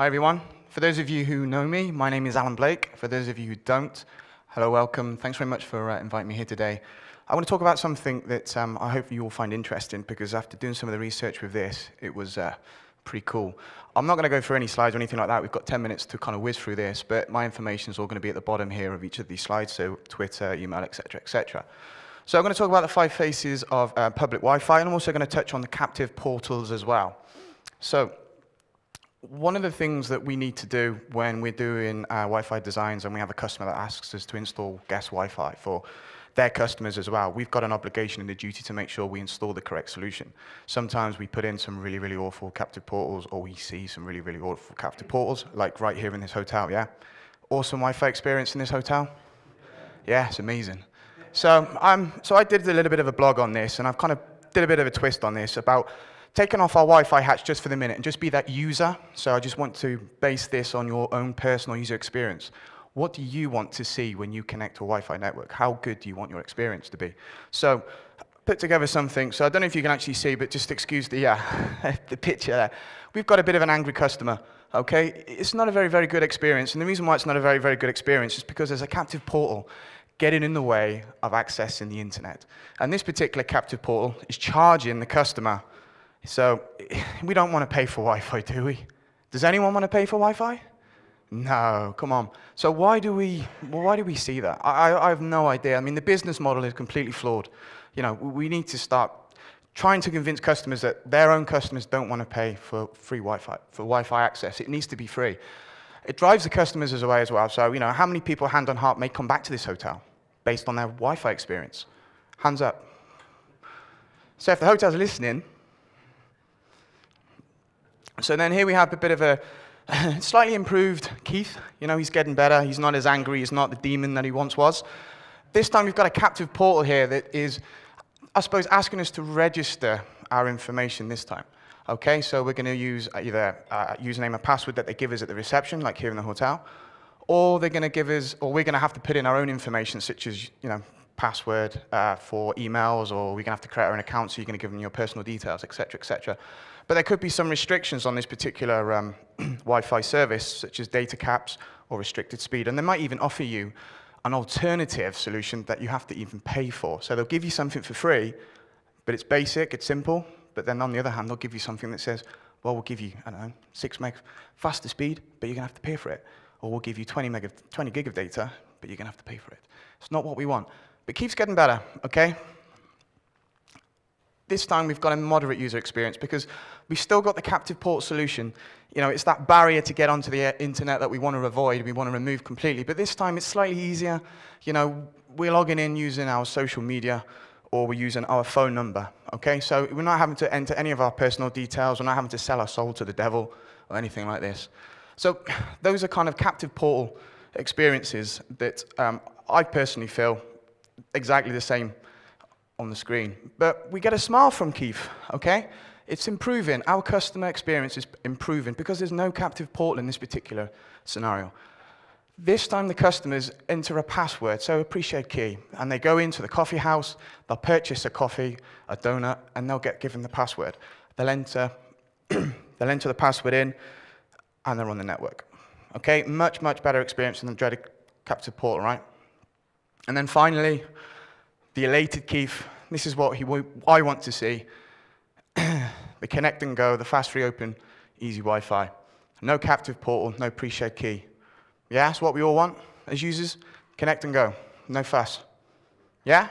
Hi, everyone. For those of you who know me, my name is Alan Blake. For those of you who don't, hello, welcome. Thanks very much for uh, inviting me here today. I want to talk about something that um, I hope you all find interesting because after doing some of the research with this, it was uh, pretty cool. I'm not going to go through any slides or anything like that. We've got 10 minutes to kind of whiz through this, but my information is all going to be at the bottom here of each of these slides, so Twitter, email, etc., etc. So I'm going to talk about the five faces of uh, public Wi-Fi, and I'm also going to touch on the captive portals as well. So one of the things that we need to do when we're doing uh, Wi-Fi designs and we have a customer that asks us to install guest Wi-Fi for their customers as well, we've got an obligation and a duty to make sure we install the correct solution. Sometimes we put in some really, really awful captive portals, or we see some really, really awful captive portals, like right here in this hotel, yeah? Awesome Wi-Fi experience in this hotel? Yeah, it's amazing. So, um, so I did a little bit of a blog on this, and I've kind of did a bit of a twist on this about taking off our Wi-Fi hatch just for the minute and just be that user. So I just want to base this on your own personal user experience. What do you want to see when you connect to a Wi-Fi network? How good do you want your experience to be? So put together something. So I don't know if you can actually see, but just excuse the, uh, the picture there. We've got a bit of an angry customer, okay? It's not a very, very good experience. And the reason why it's not a very, very good experience is because there's a captive portal getting in the way of accessing the internet. And this particular captive portal is charging the customer so we don't want to pay for Wi-Fi, do we? Does anyone want to pay for Wi-Fi? No, come on. So why do we, well, why do we see that? I, I have no idea. I mean, the business model is completely flawed. You know, we need to start trying to convince customers that their own customers don't want to pay for free Wi-Fi, for Wi-Fi access. It needs to be free. It drives the customers away as well. So, you know, how many people, hand on heart, may come back to this hotel based on their Wi-Fi experience? Hands up. So if the hotel's listening, so then here we have a bit of a slightly improved Keith. You know, he's getting better. He's not as angry. He's not the demon that he once was. This time we've got a captive portal here that is, I suppose, asking us to register our information this time. Okay, so we're going to use either a username and password that they give us at the reception, like here in the hotel, or they're going to give us, or we're going to have to put in our own information, such as, you know, password uh, for emails, or we're going to have to create our own account, so you're going to give them your personal details, et cetera, et cetera. But there could be some restrictions on this particular um, Wi-Fi service, such as data caps or restricted speed. And they might even offer you an alternative solution that you have to even pay for. So they'll give you something for free, but it's basic, it's simple. But then on the other hand, they'll give you something that says, well, we'll give you, I don't know, six meg faster speed, but you're going to have to pay for it. Or we'll give you 20, meg of, 20 gig of data, but you're going to have to pay for it. It's not what we want. But it keeps getting better, okay? This time we've got a moderate user experience because we've still got the captive port solution. You know, it's that barrier to get onto the uh, internet that we want to avoid, we want to remove completely. But this time it's slightly easier. You know, we're logging in using our social media or we're using our phone number, okay? So we're not having to enter any of our personal details. We're not having to sell our soul to the devil or anything like this. So those are kind of captive portal experiences that um, I personally feel exactly the same on the screen. But we get a smile from Keith, okay? It's improving. Our customer experience is improving because there's no captive portal in this particular scenario. This time the customers enter a password, so a pre-shared key, and they go into the coffee house, they'll purchase a coffee, a donut, and they'll get given the password. They'll enter, they'll enter the password in, and they're on the network. Okay, much, much better experience than the dreaded captive portal, right? And then finally, the elated Keith. This is what he, I want to see. the connect and go, the fast free open, easy Wi-Fi. No captive portal, no pre-shared key. Yeah, that's what we all want as users. Connect and go, no fuss. Yeah?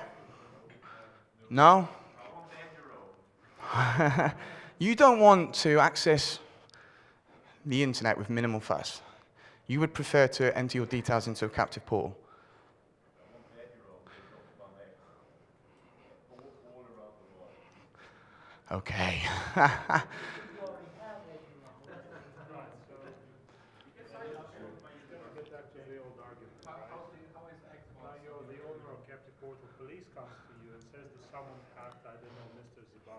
No? you don't want to access the internet with minimal fuss. You would prefer to enter your details into a captive portal. Okay.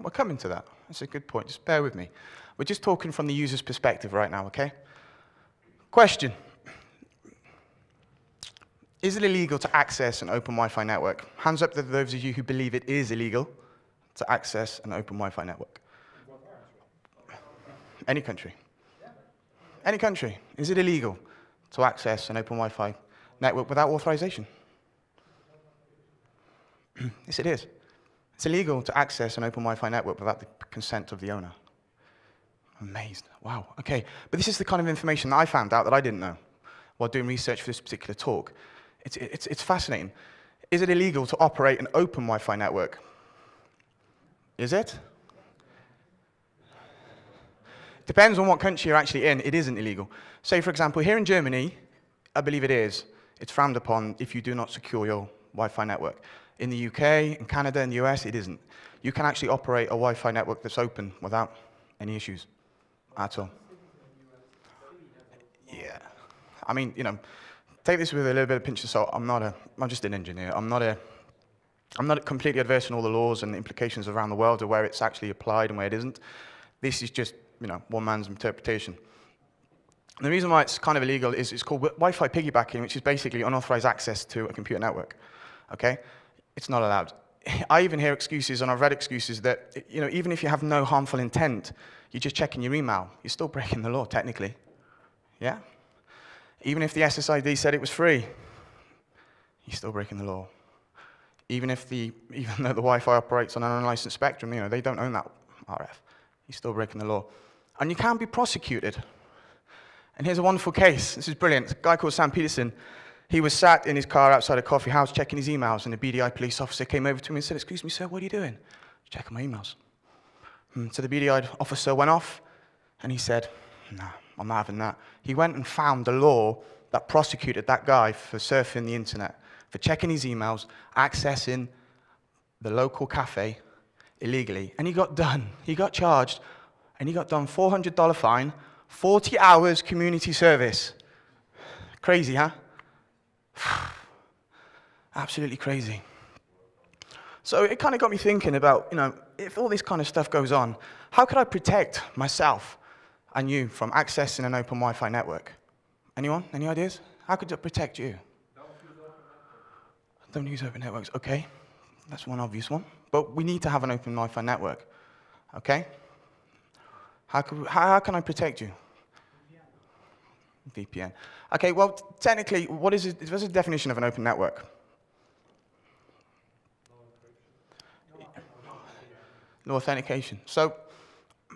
We're coming to that. That's a good point. Just bear with me. We're just talking from the user's perspective right now, okay? Question. Is it illegal to access an open Wi-Fi network? Hands up to those of you who believe it is illegal to access an open Wi-Fi network. Any country. any country, is it illegal to access an open Wi-Fi network without authorization? yes, it is. It's illegal to access an open Wi-Fi network without the consent of the owner. Amazed. Wow. Okay. But this is the kind of information that I found out that I didn't know while doing research for this particular talk. It's, it's, it's fascinating. Is it illegal to operate an open Wi-Fi network? Is it? Depends on what country you're actually in. It isn't illegal. Say, for example, here in Germany, I believe it is, it's frowned upon if you do not secure your Wi-Fi network. In the UK, in Canada, in the US, it isn't. You can actually operate a Wi-Fi network that's open without any issues at all. Yeah. I mean, you know, take this with a little bit of pinch of salt. I'm not a, I'm just an engineer. I'm not a, I'm not completely adverse in all the laws and the implications around the world of where it's actually applied and where it isn't. This is just, you know, one man's interpretation. And the reason why it's kind of illegal is it's called Wi-Fi piggybacking, which is basically unauthorized access to a computer network. Okay? it's not allowed. I even hear excuses, and I've read excuses that, you know, even if you have no harmful intent, you're just checking your email. You're still breaking the law, technically. Yeah? Even if the SSID said it was free, you're still breaking the law. Even if the, even though the Wi-Fi operates on an unlicensed spectrum, you know, they don't own that RF. You're still breaking the law. And you can be prosecuted. And here's a wonderful case. This is brilliant. A guy called Sam Peterson he was sat in his car outside a coffee house checking his emails, and a BDI police officer came over to him and said, Excuse me, sir, what are you doing? Checking my emails. And hmm, so the BDI officer went off, and he said, No, I'm not having that. He went and found the law that prosecuted that guy for surfing the internet, for checking his emails, accessing the local cafe illegally. And he got done. He got charged, and he got done $400 fine, 40 hours community service. Crazy, huh? Absolutely crazy. So it kind of got me thinking about, you know, if all this kind of stuff goes on, how could I protect myself and you from accessing an open Wi-Fi network? Anyone? Any ideas? How could it protect you? Don't use open networks. Okay, that's one obvious one. But we need to have an open Wi-Fi network. Okay? How, how, how can I protect you? VPN. Okay, well, technically, what is, it, what is the definition of an open network? No authentication. So,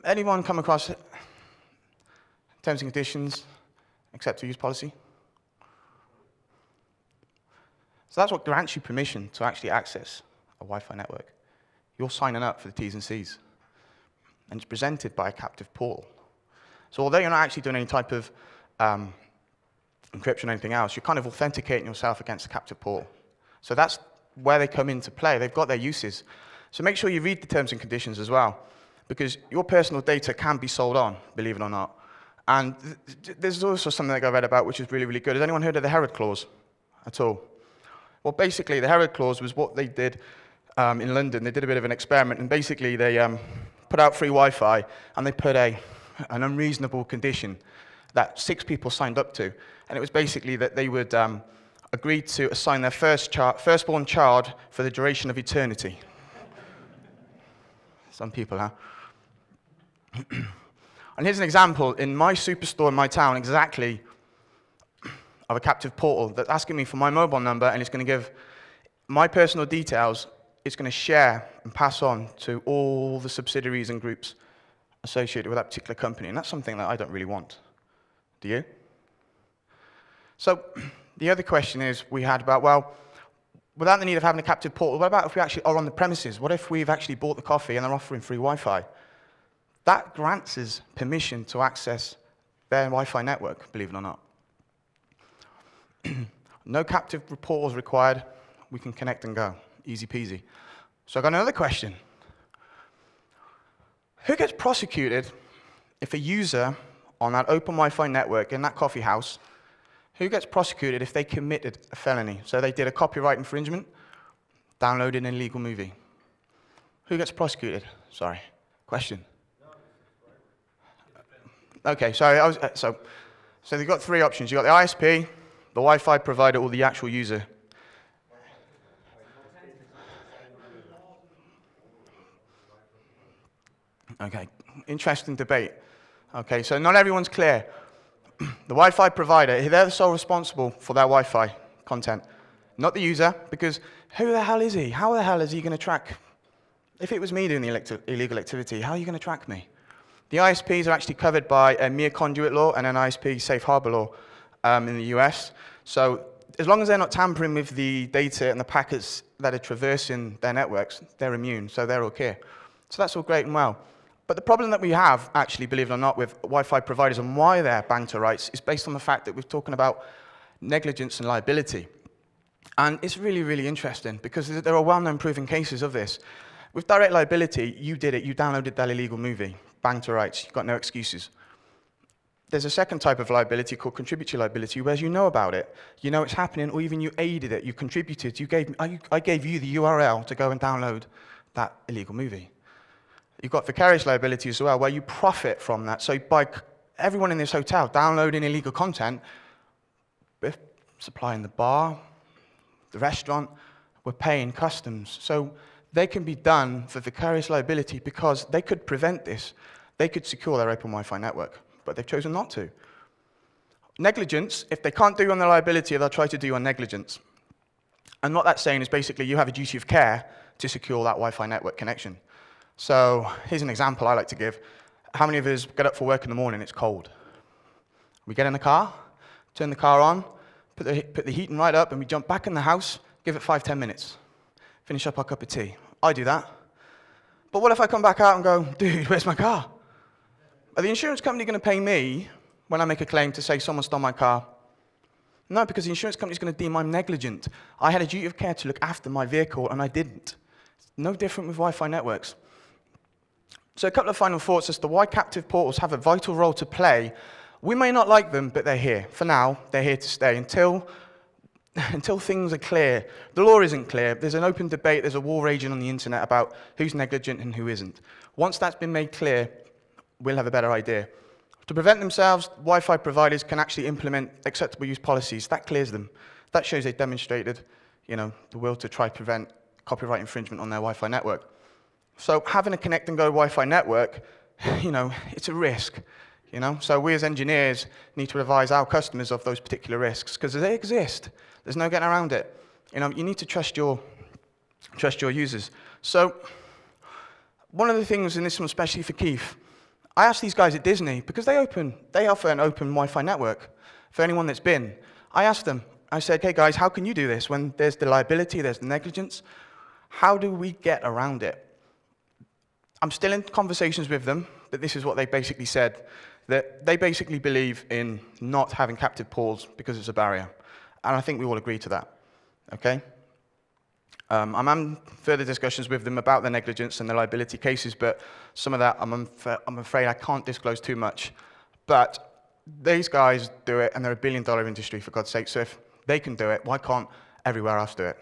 anyone come across terms and conditions, accept to use policy? So that's what grants you permission to actually access a Wi-Fi network. You're signing up for the T's and C's. And it's presented by a captive portal. So although you're not actually doing any type of um, encryption or anything else, you're kind of authenticating yourself against the captive portal. So that's where they come into play. They've got their uses. So make sure you read the terms and conditions as well, because your personal data can be sold on, believe it or not. And th there's also something that I read about which is really, really good. Has anyone heard of the Herod Clause at all? Well, basically, the Herod Clause was what they did um, in London. They did a bit of an experiment, and basically they um, put out free Wi-Fi, and they put a, an unreasonable condition that six people signed up to. And it was basically that they would um, agree to assign their first child, firstborn child for the duration of eternity. Some people, huh? and here's an example in my superstore in my town, exactly, of a captive portal that's asking me for my mobile number and it's going to give my personal details, it's going to share and pass on to all the subsidiaries and groups associated with that particular company. And that's something that I don't really want. Do you? So the other question is we had about, well, without the need of having a captive portal, what about if we actually are on the premises? What if we've actually bought the coffee and they're offering free Wi-Fi? That grants us permission to access their Wi-Fi network, believe it or not. no captive portals required. We can connect and go. Easy peasy. So I got another question. Who gets prosecuted if a user on that open Wi-Fi network in that coffee house, who gets prosecuted if they committed a felony? So they did a copyright infringement, downloaded an illegal movie. Who gets prosecuted? Sorry. Question. Okay, sorry. Was, uh, so, so they've got three options. You've got the ISP, the Wi-Fi provider, or the actual user. Okay, interesting debate. Okay, so not everyone's clear. the Wi-Fi provider, they're the sole responsible for their Wi-Fi content, not the user, because who the hell is he? How the hell is he going to track? If it was me doing the illegal activity, how are you going to track me? The ISPs are actually covered by a mere conduit law and an ISP safe harbor law um, in the US. So as long as they're not tampering with the data and the packets that are traversing their networks, they're immune, so they're okay. So that's all great and well. But the problem that we have, actually, believe it or not, with Wi-Fi providers and why they're banged to rights is based on the fact that we're talking about negligence and liability. And it's really, really interesting because there are well-known proven cases of this. With direct liability, you did it, you downloaded that illegal movie, banged to rights, you've got no excuses. There's a second type of liability called contributory liability, where you know about it, you know it's happening, or even you aided it, you contributed, you gave, I, I gave you the URL to go and download that illegal movie. You've got vicarious liability as well, where you profit from that. So by everyone in this hotel downloading illegal content, supplying the bar, the restaurant, we're paying customs. So they can be done for vicarious liability because they could prevent this. They could secure their open Wi-Fi network, but they've chosen not to. Negligence, if they can't do on the liability, they'll try to do on negligence. And what that's saying is basically you have a duty of care to secure that Wi-Fi network connection. So here's an example I like to give. How many of us get up for work in the morning, it's cold? We get in the car, turn the car on, put the, put the heating right up, and we jump back in the house, give it five, ten minutes, finish up our cup of tea. I do that. But what if I come back out and go, dude, where's my car? Are the insurance company going to pay me when I make a claim to say someone stole my car? No, because the insurance company is going to deem I'm negligent. I had a duty of care to look after my vehicle, and I didn't. It's No different with Wi-Fi networks. So a couple of final thoughts as to why captive portals have a vital role to play. We may not like them, but they're here. For now, they're here to stay until, until things are clear. The law isn't clear. There's an open debate. There's a war raging on the internet about who's negligent and who isn't. Once that's been made clear, we'll have a better idea. To prevent themselves, Wi-Fi providers can actually implement acceptable use policies. That clears them. That shows they've demonstrated you know, the will to try to prevent copyright infringement on their Wi-Fi network. So having a connect and go Wi-Fi network, you know, it's a risk. You know? So we as engineers need to advise our customers of those particular risks because they exist. There's no getting around it. You know, you need to trust your, trust your users. So one of the things, and this one especially for Keith, I asked these guys at Disney, because they, open, they offer an open Wi-Fi network for anyone that's been. I asked them, I said, hey guys, how can you do this when there's the liability, there's the negligence? How do we get around it? I'm still in conversations with them, but this is what they basically said, that they basically believe in not having captive portals because it's a barrier. And I think we all agree to that, okay? Um, I'm in further discussions with them about the negligence and the liability cases, but some of that I'm, I'm afraid I can't disclose too much. But these guys do it, and they're a billion dollar industry, for God's sake. So if they can do it, why can't everywhere else do it?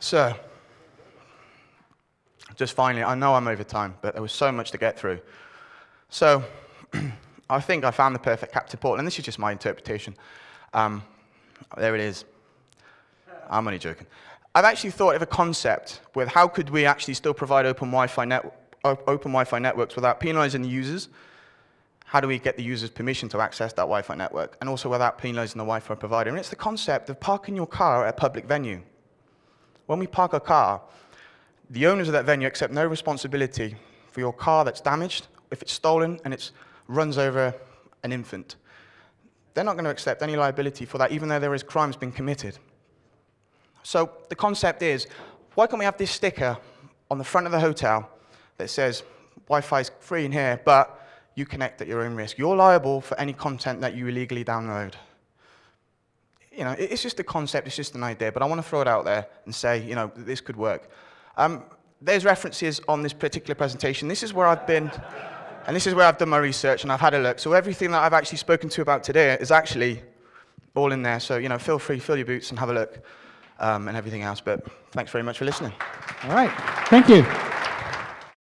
So, just finally, I know I'm over time, but there was so much to get through. So I think I found the perfect captive portal, and this is just my interpretation. Um, there it is. I'm only joking. I've actually thought of a concept with how could we actually still provide open Wi-Fi, net, open Wi-Fi networks without penalizing the users? How do we get the user's permission to access that Wi-Fi network? And also without penalizing the Wi-Fi provider. And it's the concept of parking your car at a public venue. When we park a car, the owners of that venue accept no responsibility for your car that's damaged, if it's stolen and it runs over an infant. They're not going to accept any liability for that, even though there is crimes being committed. So the concept is, why can't we have this sticker on the front of the hotel that says, Wi-Fi is free in here, but you connect at your own risk. You're liable for any content that you illegally download. You know, it's just a concept, it's just an idea, but I want to throw it out there and say, you know, this could work. Um, there's references on this particular presentation. This is where I've been, and this is where I've done my research and I've had a look. So everything that I've actually spoken to about today is actually all in there. So, you know, feel free, fill your boots and have a look um, and everything else. But thanks very much for listening. All right. Thank you.